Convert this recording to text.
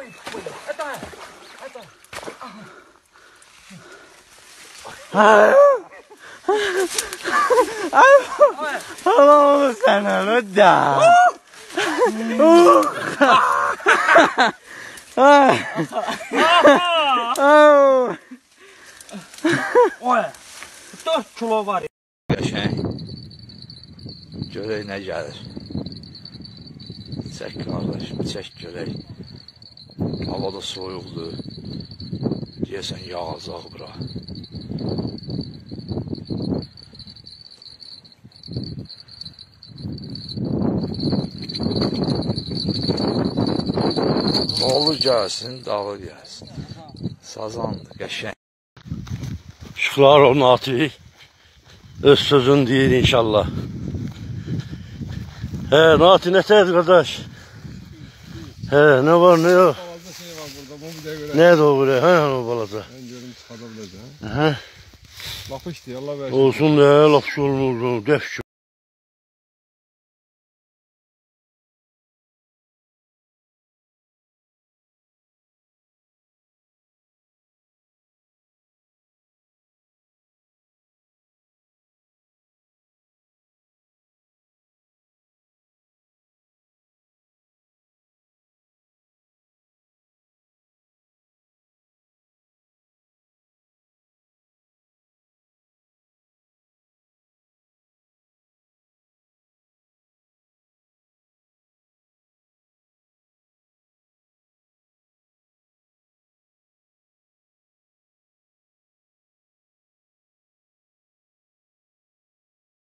Oy, oy. Eta. Eta. Hello sana Rıdda. Oh. Oy. 4 kilo var. Qəşəng. Görək nə gəlir. Çək qardaşım, çək görək. Hava da soyuqdur. Deyəsən yağacaq bura. Dolu gəlsin, dağı gəlsin. Sazandır, qəşəng. Şükürler olsun Ati. Öz sözün deyir inşallah. He Nati ne tez kardeş? He ne var ne yok? Şey. Bu bir de göre. Ne o buraya? He o balaca. Ben diyorum çıkartabileceğim. He. Laf işte Allah versin. Olsun ne laf şu olmur. Def